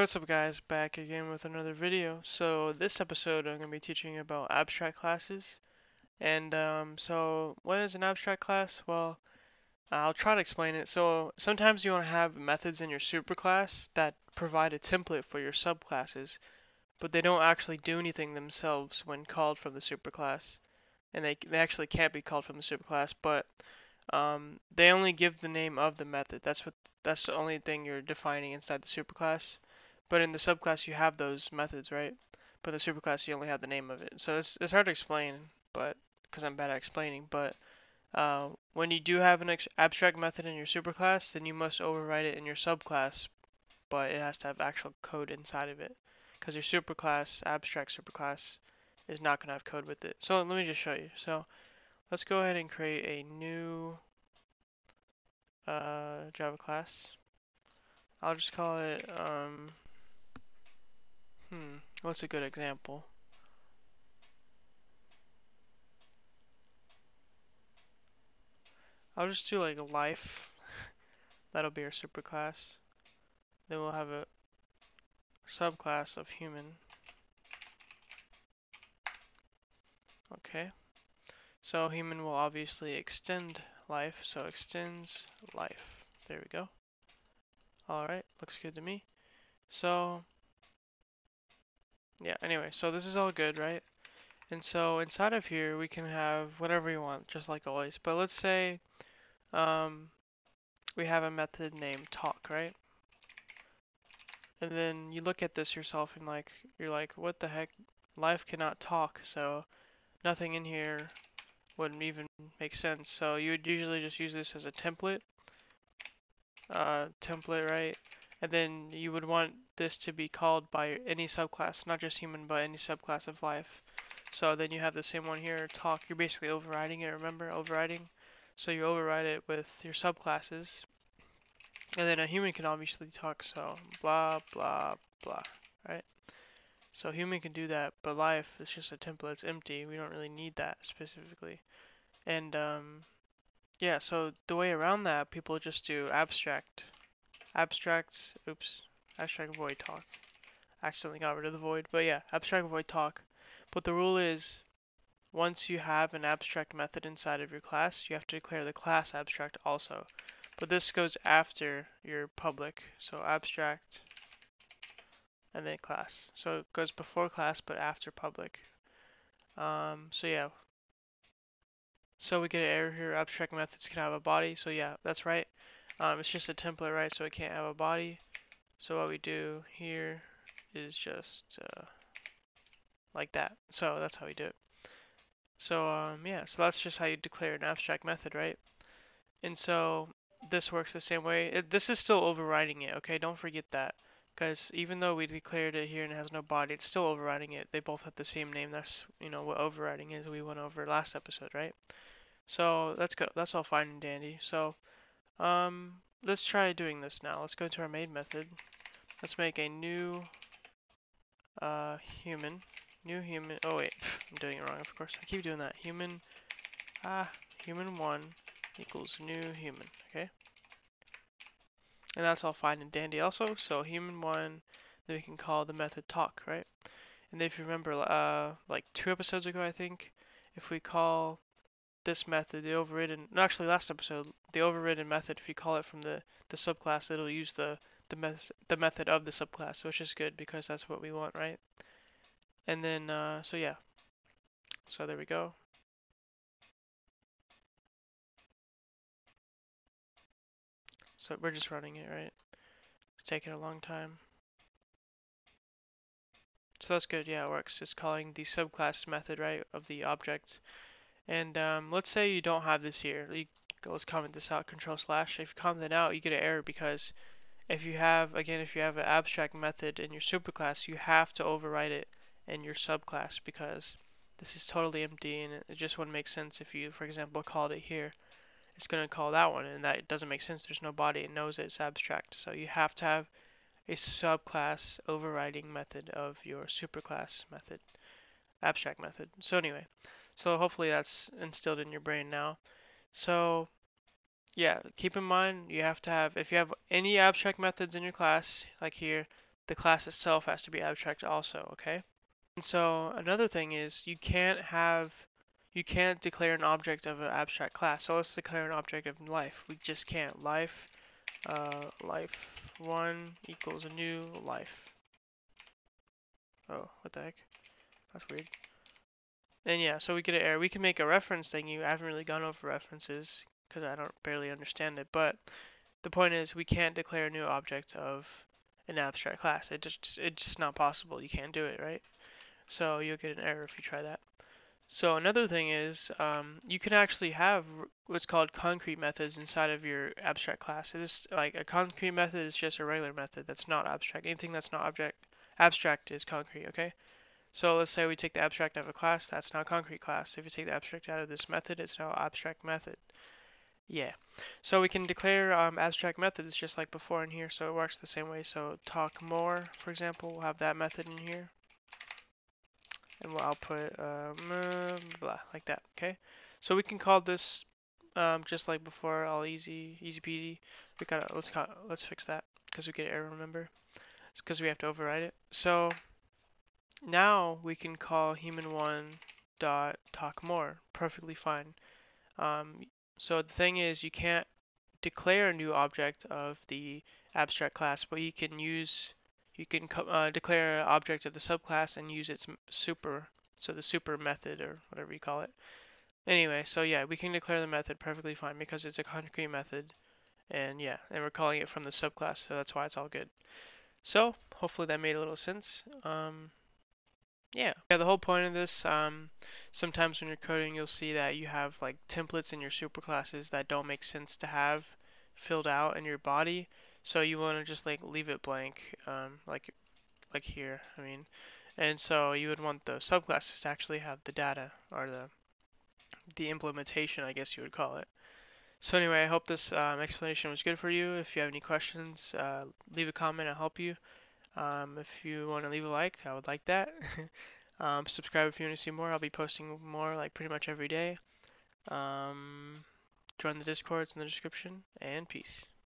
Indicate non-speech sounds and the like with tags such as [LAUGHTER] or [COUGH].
what's up guys, back again with another video. So this episode I'm going to be teaching about abstract classes. And um, so what is an abstract class? Well, I'll try to explain it. So sometimes you want to have methods in your superclass that provide a template for your subclasses, but they don't actually do anything themselves when called from the superclass. And they, they actually can't be called from the superclass, but um, they only give the name of the method. That's what that's the only thing you're defining inside the superclass. But in the subclass, you have those methods, right? But in the superclass, you only have the name of it. So it's, it's hard to explain, but because I'm bad at explaining. But uh, when you do have an abstract method in your superclass, then you must override it in your subclass, but it has to have actual code inside of it. Because your superclass, abstract superclass, is not going to have code with it. So let me just show you. So let's go ahead and create a new uh, Java class. I'll just call it um, what's a good example? I'll just do like a life. [LAUGHS] That'll be our superclass. Then we'll have a subclass of human. Okay. So human will obviously extend life, so extends life. There we go. Alright, looks good to me. So yeah, anyway, so this is all good, right? And so inside of here, we can have whatever you want, just like always. But let's say um, we have a method named talk, right? And then you look at this yourself and like, you're like, what the heck? Life cannot talk, so nothing in here wouldn't even make sense. So you would usually just use this as a template. Uh, template, right? And then you would want this to be called by any subclass, not just human, but any subclass of life. So then you have the same one here, talk. You're basically overriding it, remember? Overriding. So you override it with your subclasses. And then a human can obviously talk, so blah, blah, blah, right? So human can do that, but life is just a template, it's empty. We don't really need that specifically. And um, yeah, so the way around that, people just do abstract abstract, oops, abstract void talk. Accidentally got rid of the void, but yeah, abstract void talk. But the rule is, once you have an abstract method inside of your class, you have to declare the class abstract also. But this goes after your public, so abstract and then class. So it goes before class but after public. Um, so yeah. So we get an error here, abstract methods can have a body, so yeah, that's right. Um, it's just a template, right? So it can't have a body. So what we do here is just uh, like that. So that's how we do it. So um, yeah, so that's just how you declare an abstract method, right? And so this works the same way. It, this is still overriding it, okay? Don't forget that. Because even though we declared it here and it has no body, it's still overriding it. They both have the same name. That's, you know, what overriding is we went over last episode, right? So that's good. That's all fine and dandy. So um, let's try doing this now. Let's go to our main method. Let's make a new uh, human. New human. Oh wait, [LAUGHS] I'm doing it wrong. Of course, I keep doing that. Human. Ah, human one equals new human. Okay. And that's all fine and dandy also. So human one, then we can call the method talk, right? And if you remember, uh, like two episodes ago, I think, if we call this method, the overridden, no, actually last episode, the overridden method, if you call it from the, the subclass, it'll use the, the, mes the method of the subclass, which is good because that's what we want, right? And then, uh, so yeah. So there we go. So we're just running it, right? It's taking a long time. So that's good, yeah, it works. Just calling the subclass method, right, of the object and um, let's say you don't have this here. You, let's comment this out, control slash. If you comment it out, you get an error because if you have, again, if you have an abstract method in your superclass, you have to override it in your subclass because this is totally empty and it just wouldn't make sense if you, for example, called it here. It's going to call that one and that doesn't make sense. There's no body. It knows it's abstract. So you have to have a subclass overriding method of your superclass method, abstract method. So anyway, so hopefully that's instilled in your brain now. So yeah, keep in mind you have to have, if you have any abstract methods in your class, like here, the class itself has to be abstract also, okay? And so another thing is you can't have you can't declare an object of an abstract class. So let's declare an object of life. We just can't. Life, uh, life one equals a new life. Oh, what the heck? That's weird. And yeah, so we get an error. We can make a reference thing. You haven't really gone over references because I don't barely understand it. But the point is, we can't declare new object of an abstract class. It just it's just not possible. You can't do it, right? So you'll get an error if you try that. So another thing is, um, you can actually have what's called concrete methods inside of your abstract class. It's like a concrete method is just a regular method that's not abstract. Anything that's not object abstract is concrete, okay? So let's say we take the abstract out of a class, that's now concrete class. If you take the abstract out of this method, it's now abstract method. Yeah. So we can declare um, abstract methods just like before in here, so it works the same way. So talk more, for example, we'll have that method in here and we'll output um, blah like that. Okay, so we can call this um, just like before, all easy, easy peasy. We gotta let's let's fix that because we get error. Remember, it's because we have to override it. So now we can call human one dot talk more perfectly fine. Um, so the thing is, you can't declare a new object of the abstract class, but you can use you can uh, declare an object of the subclass and use its super, so the super method or whatever you call it. Anyway, so yeah, we can declare the method perfectly fine because it's a concrete method. And yeah, and we're calling it from the subclass, so that's why it's all good. So, hopefully that made a little sense. Um, yeah. yeah, the whole point of this, um, sometimes when you're coding, you'll see that you have like templates in your superclasses that don't make sense to have filled out in your body. So you want to just like leave it blank, um, like like here. I mean, and so you would want the subclasses to actually have the data or the the implementation, I guess you would call it. So anyway, I hope this um, explanation was good for you. If you have any questions, uh, leave a comment. I'll help you. Um, if you want to leave a like, I would like that. [LAUGHS] um, subscribe if you want to see more. I'll be posting more like pretty much every day. Um, join the Discords in the description, and peace.